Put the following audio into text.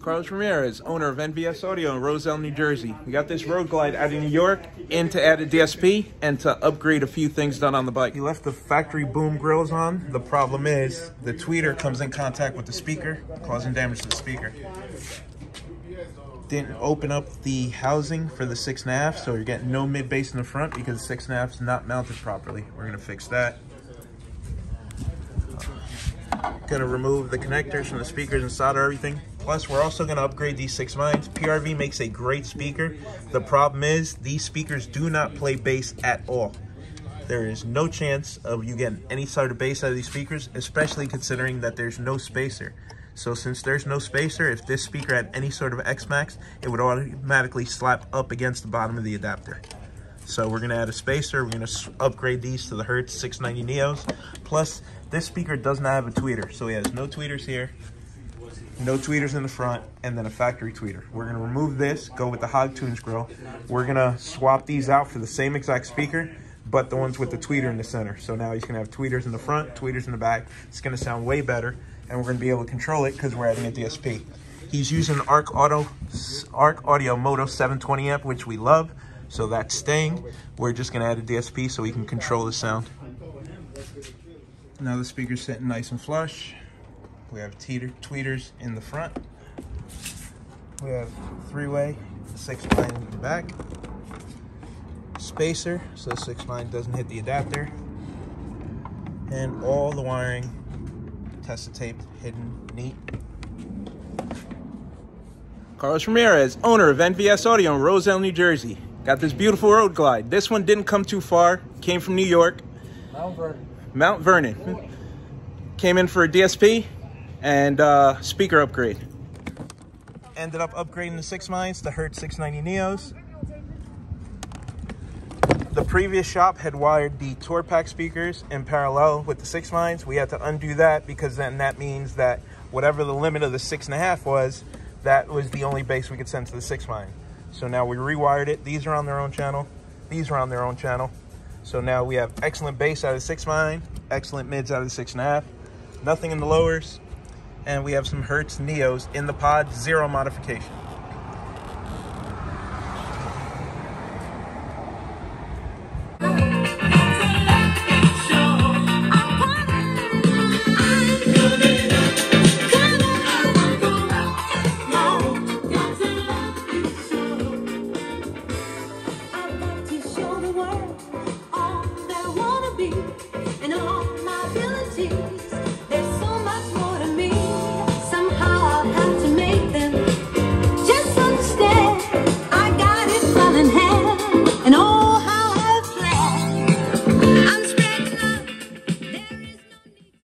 Carlos Ramirez, owner of NVS Audio in Roselle, New Jersey. We got this Road Glide out of New York in to add a DSP and to upgrade a few things done on the bike. He left the factory boom grills on. The problem is the tweeter comes in contact with the speaker, causing damage to the speaker. Didn't open up the housing for the six and a half, so you're getting no mid bass in the front because six and a half is not mounted properly. We're gonna fix that. Gonna remove the connectors from the speakers and solder everything. Plus, we're also gonna upgrade these six nines. PRV makes a great speaker. The problem is these speakers do not play bass at all. There is no chance of you getting any sort of bass out of these speakers, especially considering that there's no spacer. So since there's no spacer, if this speaker had any sort of X-Max, it would automatically slap up against the bottom of the adapter. So we're gonna add a spacer. We're gonna upgrade these to the Hertz 690 Neos. Plus, this speaker does not have a tweeter. So he has no tweeters here, no tweeters in the front, and then a factory tweeter. We're gonna remove this, go with the Hog Tunes grill. We're gonna swap these out for the same exact speaker, but the ones with the tweeter in the center. So now he's gonna have tweeters in the front, tweeters in the back. It's gonna sound way better, and we're gonna be able to control it because we're adding a DSP. He's using Arc Auto, Arc Audio Moto 720 amp, which we love. So that's staying. We're just gonna add a DSP so we can control the sound. Now the speaker's sitting nice and flush. We have teeter, tweeters in the front. We have three-way, six nine in the back. Spacer, so six nine doesn't hit the adapter. And all the wiring, tested tape, hidden neat. Carlos Ramirez, owner of NVS Audio in Roselle, New Jersey. Got this beautiful road glide. This one didn't come too far. Came from New York. Mount Vernon. Mount Vernon. Came in for a DSP and uh, speaker upgrade. Ended up upgrading the six nines to Hertz 690 Neos. The previous shop had wired the tour pack speakers in parallel with the six nines. We had to undo that because then that means that whatever the limit of the six and a half was, that was the only bass we could send to the six nine. So now we rewired it. These are on their own channel. These are on their own channel. So now we have excellent bass out of six nine, excellent mids out of six and a half, nothing in the lowers, and we have some Hertz Neos in the pod, zero modification. be and all my abilities.